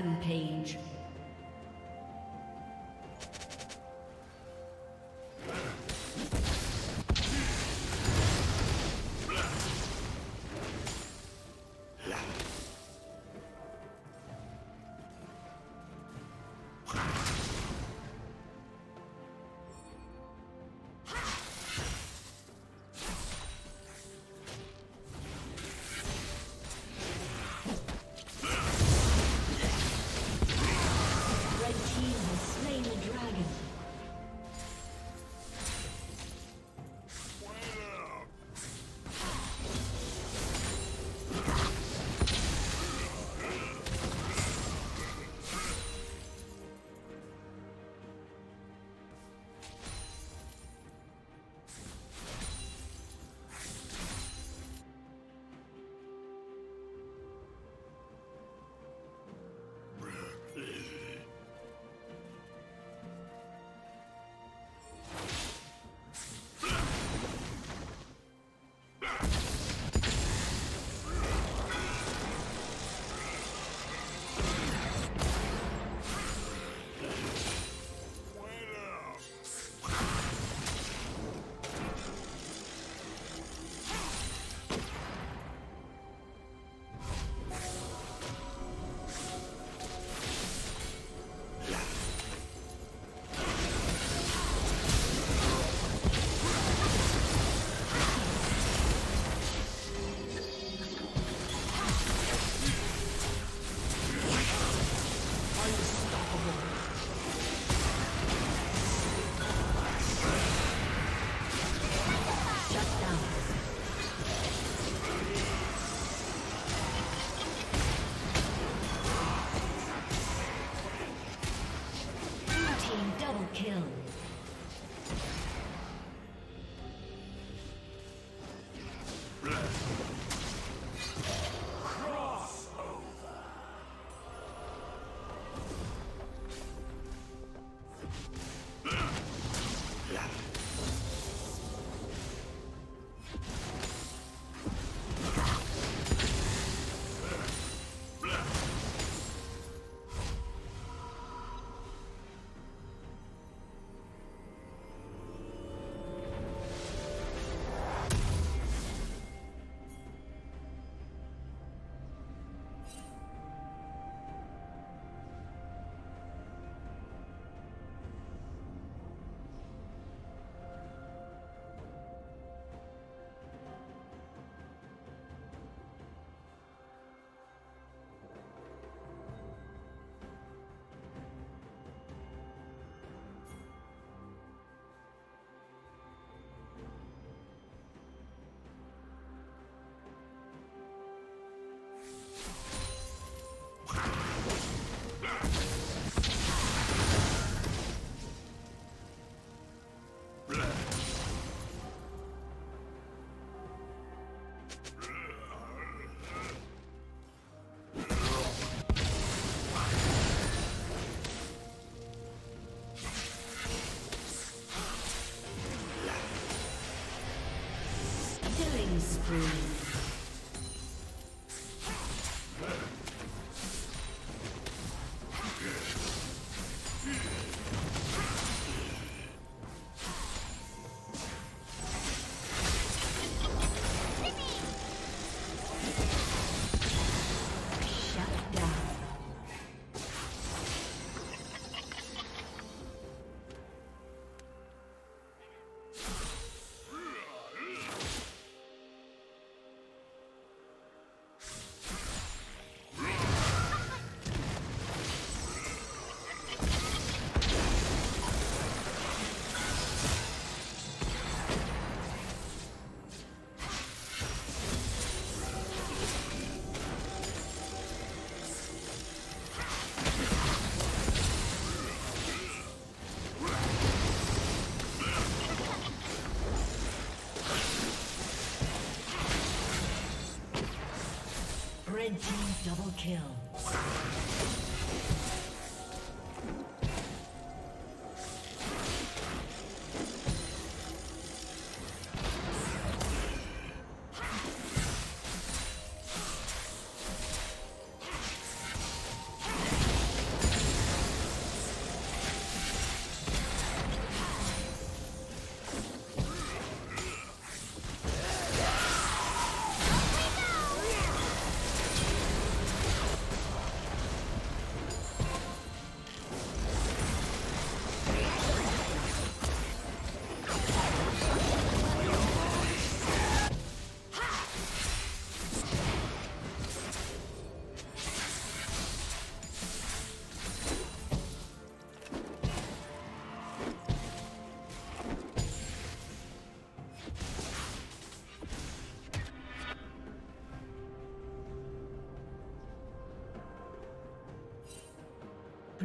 Rampage. Kill.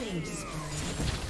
Killing spree.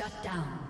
Shut down.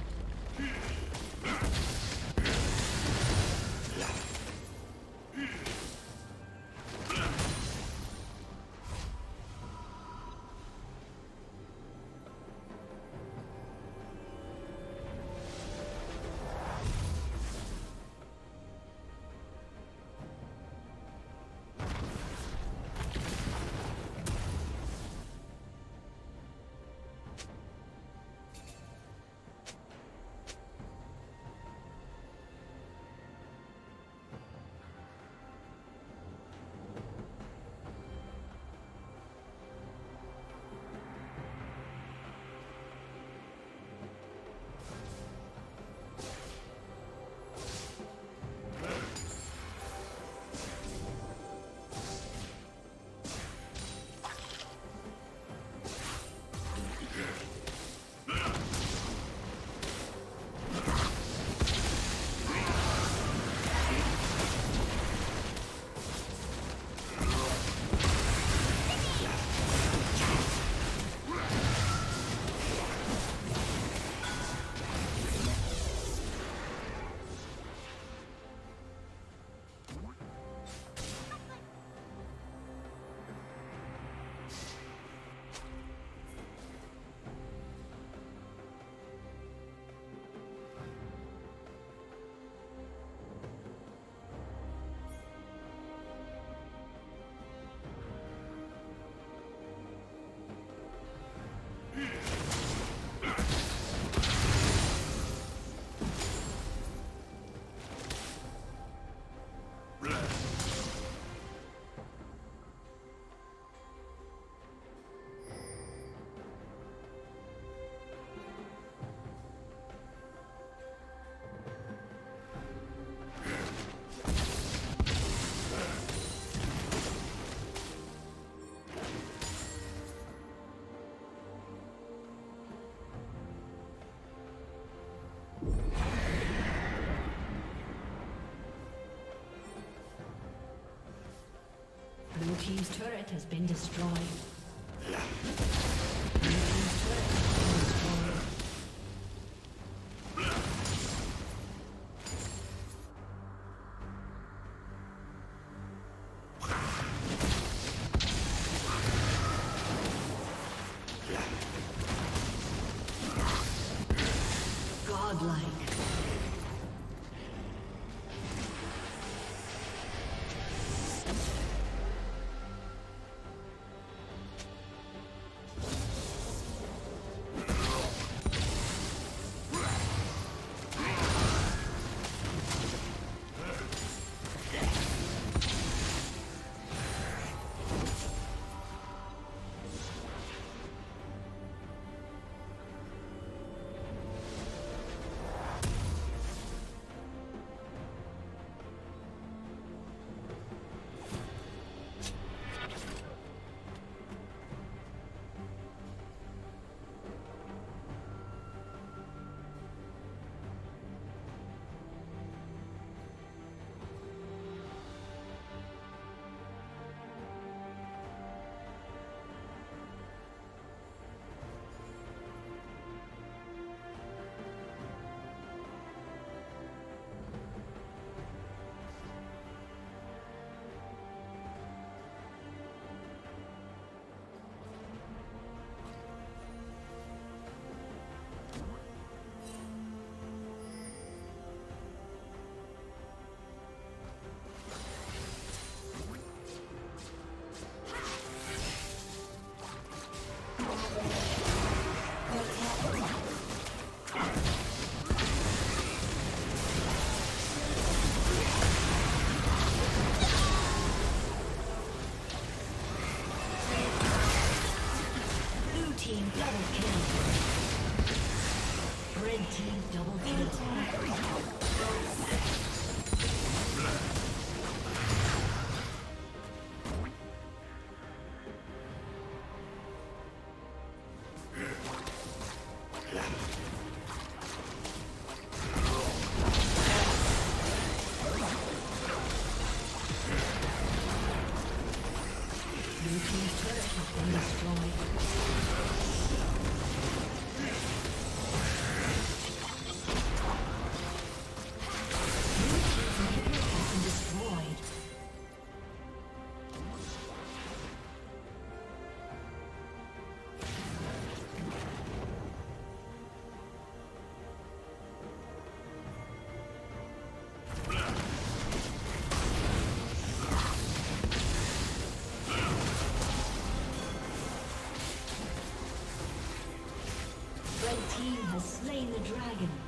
Been destroyed. Slain the dragon.